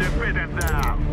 defeated them.